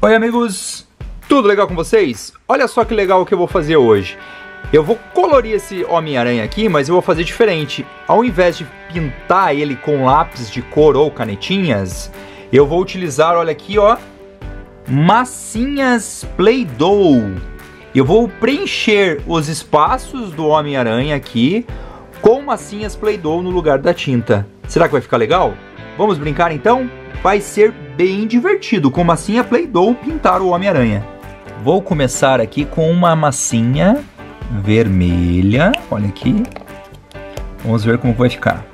Oi amigos, tudo legal com vocês? Olha só que legal o que eu vou fazer hoje. Eu vou colorir esse Homem-Aranha aqui, mas eu vou fazer diferente. Ao invés de pintar ele com lápis de cor ou canetinhas, eu vou utilizar, olha aqui, ó, massinhas Play-Doh. Eu vou preencher os espaços do Homem-Aranha aqui com massinhas Play-Doh no lugar da tinta. Será que vai ficar legal? Vamos brincar então? Vai ser bem divertido com massinha Play-Doh pintar o Homem-Aranha. Vou começar aqui com uma massinha vermelha, olha aqui. Vamos ver como vai ficar.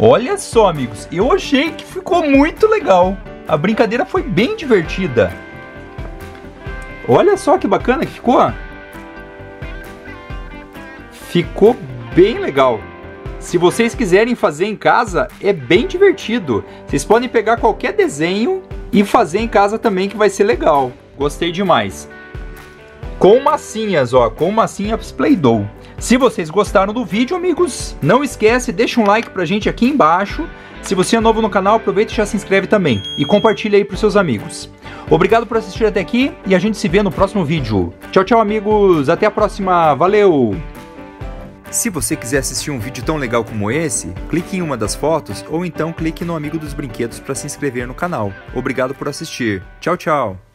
Olha só, amigos, eu achei que ficou muito legal. A brincadeira foi bem divertida. Olha só que bacana que ficou. Ficou bem legal. Se vocês quiserem fazer em casa, é bem divertido. Vocês podem pegar qualquer desenho e fazer em casa também que vai ser legal. Gostei demais. Com massinhas, ó, com massinhas Play-Doh. Se vocês gostaram do vídeo, amigos, não esquece, deixa um like pra gente aqui embaixo. Se você é novo no canal, aproveita e já se inscreve também. E compartilha aí pros seus amigos. Obrigado por assistir até aqui e a gente se vê no próximo vídeo. Tchau, tchau, amigos. Até a próxima. Valeu! Se você quiser assistir um vídeo tão legal como esse, clique em uma das fotos ou então clique no Amigo dos Brinquedos para se inscrever no canal. Obrigado por assistir. Tchau, tchau!